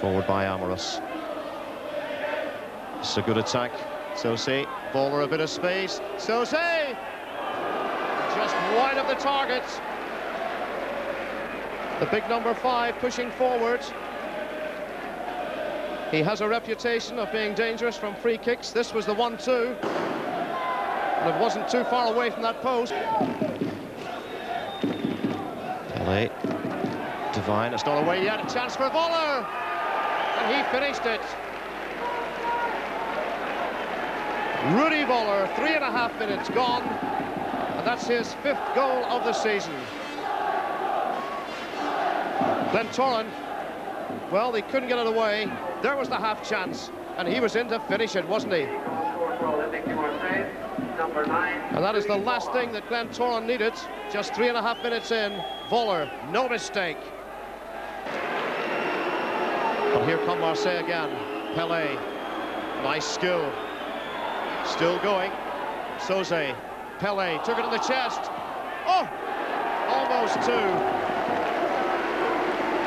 Forward by Amoros. It's a good attack. Sauzée, Voller a bit of space. Sauzée! Just wide of the target. The big number five pushing forward. He has a reputation of being dangerous from free kicks. This was the one-two. And it wasn't too far away from that post. Pele. Divine. it's not away yet. A chance for Voller. And he finished it. Rudi Voller, three and a half minutes gone. And that's his fifth goal of the season. Glentoran, well, they couldn't get it away. There was the half chance, and he was in to finish it, wasn't he? And that is the last thing that Glentoran needed. Just three and a half minutes in. Voller, no mistake. But here come Marseille again. Pele, nice skill. Still going. Sauzée, Pele took it in the chest. Oh, almost two.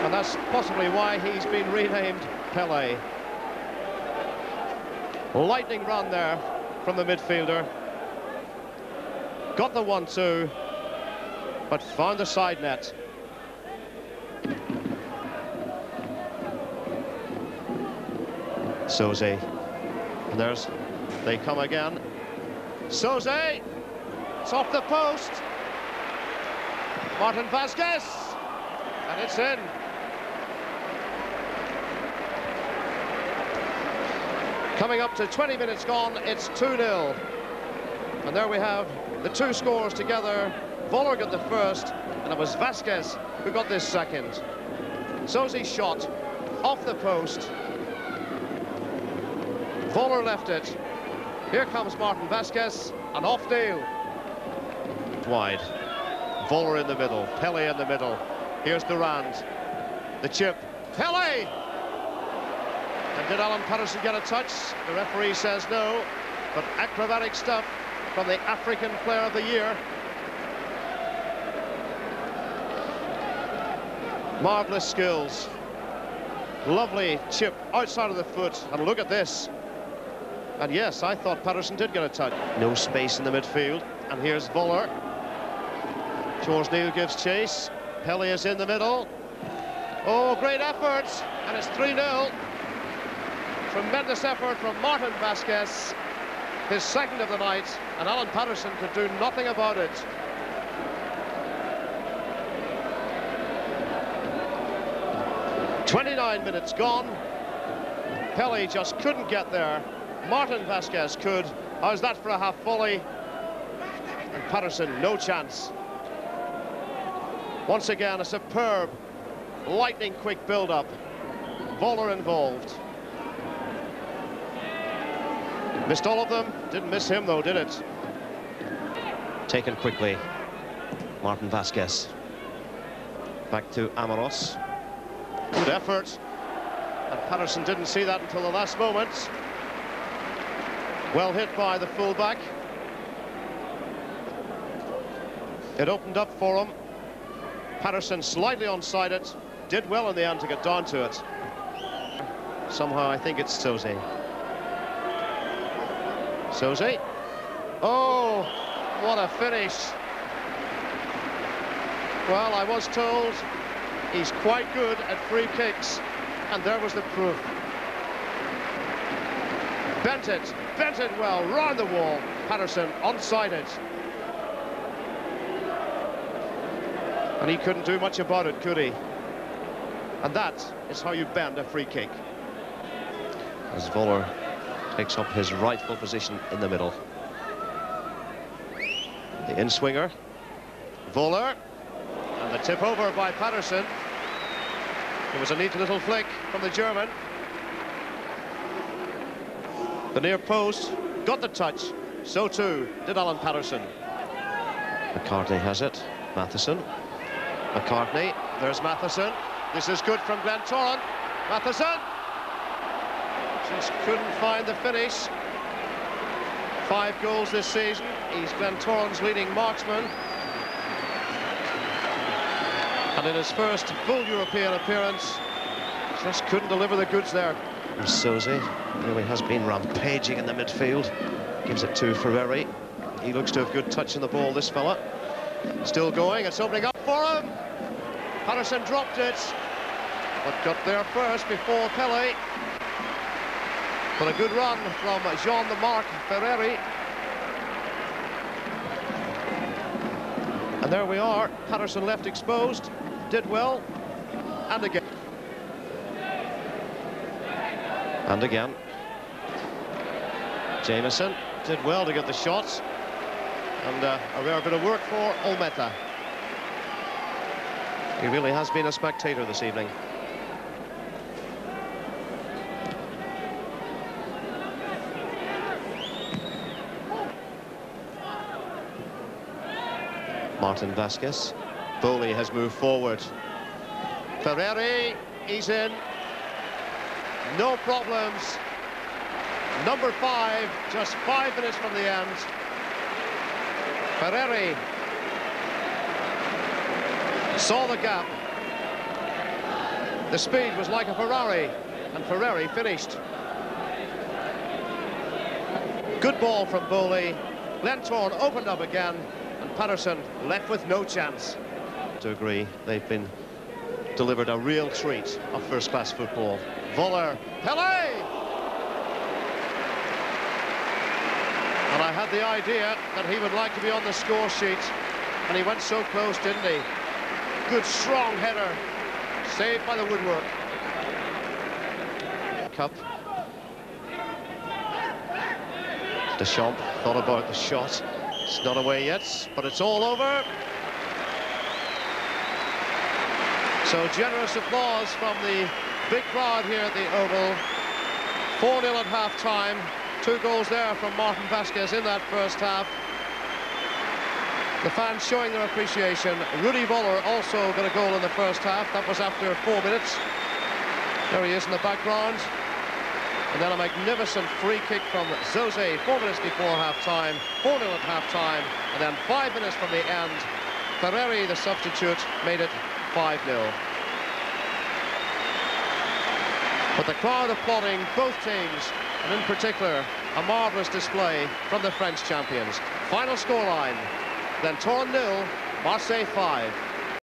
And that's possibly why he's been renamed Pele. Lightning run there from the midfielder. Got the one-two, but found the side net. Sauzée. And there's, they come again. Sauzée! It's off the post. Martin Vasquez. And it's in. Coming up to 20 minutes gone, it's 2-0. And there we have the two scores together. Voller got the first, and it was Vasquez who got this second. Sauzée shot off the post. Voller left it. Here comes Martin Vasquez, an off deal. Wide. Voller in the middle, Pele in the middle. Here's Durand. The chip. Pele! And did Alan Paterson get a touch? The referee says no, but acrobatic stuff from the African Player of the Year. Marvellous skills. Lovely chip outside of the foot. And look at this. And yes, I thought Paterson did get a touch. No space in the midfield. And here's Voller. George Neal gives chase. Pele is in the middle. Oh, great effort. And it's 3-0. Tremendous effort from Martin Vasquez, his second of the night, and Alan Paterson could do nothing about it. Twenty-nine minutes gone. Pele just couldn't get there. Martin Vasquez could. How's that for a half volley? And Paterson, no chance. Once again, a superb, lightning quick build-up. Voller involved. Missed all of them. Didn't miss him, though, did it? Taken quickly. Martin Vasquez. Back to Amoros. Good effort. And Paterson didn't see that until the last moment. Well hit by the fullback. It opened up for him. Paterson slightly onside it. Did well in the end to get down to it. Somehow I think it's Sauzée. Sauzée. Oh, what a finish. Well, I was told he's quite good at free kicks, and there was the proof. Bent it, bent it well, round the wall. Paterson onside it. And he couldn't do much about it, could he? And that is how you bend a free kick. As Voller takes up his rightful position in the middle. The in-swinger. Voller. And the tip over by Paterson. It was a neat little flick from the German. The near post got the touch. So too did Alan Paterson. McCartney has it. Matheson. McCartney. There's Matheson. This is good from Glentoran. Matheson. Just couldn't find the finish. Five goals this season. He's Glentoran's leading marksman. And in his first full European appearance, Just couldn't deliver the goods there. Sauzée really has been rampaging in the midfield. Gives it to Ferreri. He looks to have good touch on the ball, this fella. Still going, it's opening up for him. Paterson dropped it, but got there first before Pele. But a good run from Jean de Marc Ferreri. And there we are, Paterson left exposed, did well, and again. And again. Jameson did well to get the shots. And uh, a rare bit of work for Olmeta. He really has been a spectator this evening. Martin Vasquez. Boli has moved forward. Ferreri, he's in. No problems. Number five, just five minutes from the end. Ferreri saw the gap. The speed was like a Ferrari, and Ferreri finished. Good ball from Boli. Glentoran opened up again, and Paterson left with no chance. To agree, they've been delivered a real treat of first-class football. Voller, Pele! And I had the idea that he would like to be on the score sheet, and he went so close, didn't he? Good, strong header, saved by the woodwork. Cup. Deschamps thought about the shot. It's not away yet, but it's all over. So generous applause from the big crowd here at the Oval. 4-0 at half-time. Two goals there from Martin Vasquez in that first half. The fans showing their appreciation. Rudi Voller also got a goal in the first half. That was after four minutes. There he is in the background. And then a magnificent free kick from Sauzée, four minutes before half-time, 4-0 at half-time, and then five minutes from the end, Ferreri, the substitute, made it 5-0. But the crowd applauding both teams, and in particular, a marvellous display from the French champions. Final scoreline, then Torn nil, Marseille 5.